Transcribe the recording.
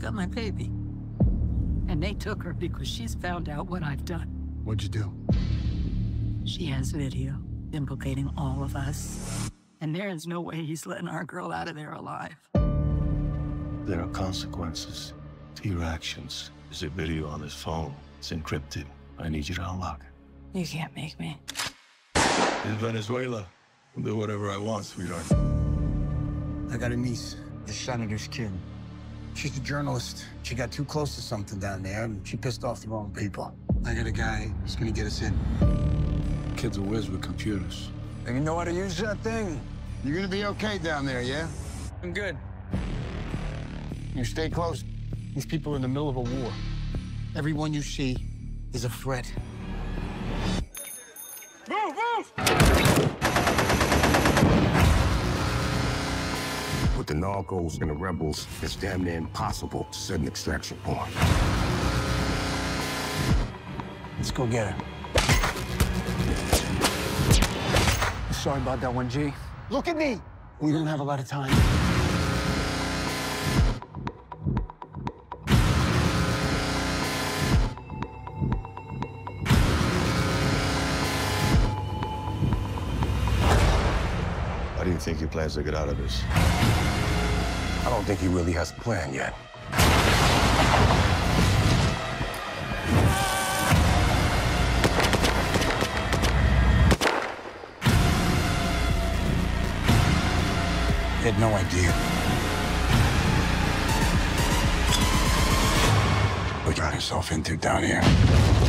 got my baby. And they took her because she's found out what I've done. What'd you do? She has video implicating all of us. And there is no way he's letting our girl out of there alive. There are consequences to your actions. There's a video on his phone. It's encrypted. I need you to unlock it. You can't make me. In Venezuela, I'll do whatever I want, sweetheart. I got a niece, the senator's kid. She's a journalist. She got too close to something down there, and she pissed off the wrong people. I got a guy who's gonna get us in. Kid's are whiz with computers. And you know how to use that thing? You're gonna be okay down there, yeah? I'm good. You stay close. These people are in the middle of a war. Everyone you see is a threat. Move, move! With the narcos and the rebels, it's damn near impossible to set an extraction point. Let's go get her. Sorry about that one, G. Look at me! We don't have a lot of time. How do you think he plans to get out of this? I don't think he really has a plan yet. Had no idea. What got himself into down here?